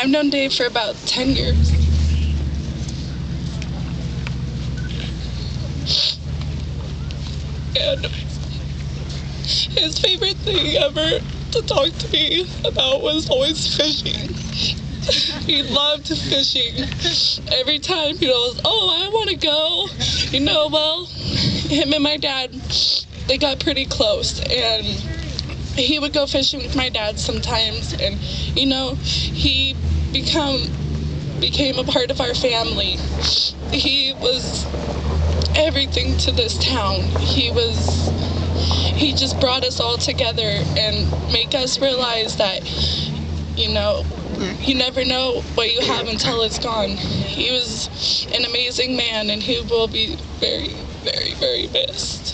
I've known Dave for about 10 years. And his favorite thing ever to talk to me about was always fishing. he loved fishing. Every time he goes, Oh, I want to go. You know, well, him and my dad, they got pretty close. And he would go fishing with my dad sometimes. And, you know, he become became a part of our family. He was everything to this town. He was he just brought us all together and make us realize that you know you never know what you have until it's gone. He was an amazing man and he will be very, very, very missed.